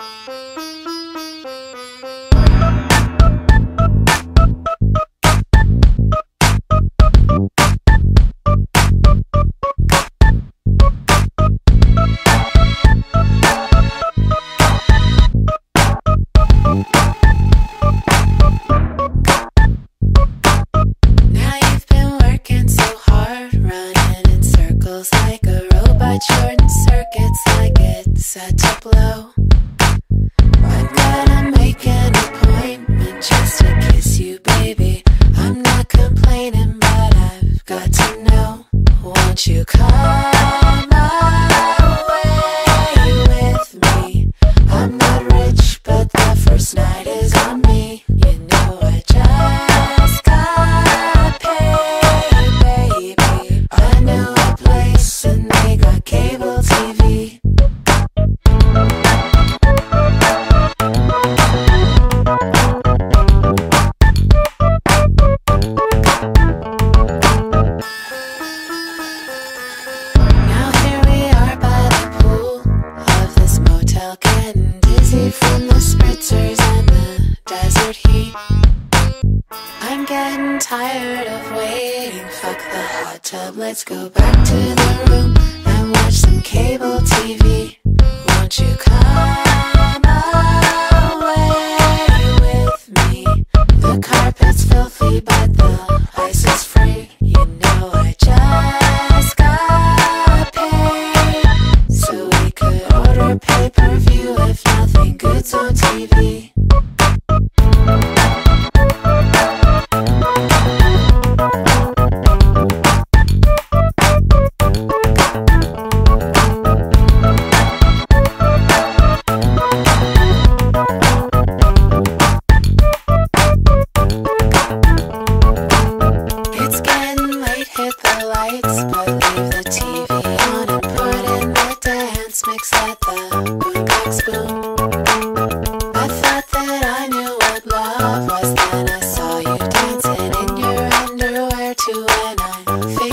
you waiting, but I've got to know. Won't you come? tired of waiting Fuck the hot tub, let's go back to the room And watch some cable TV Won't you come? my face.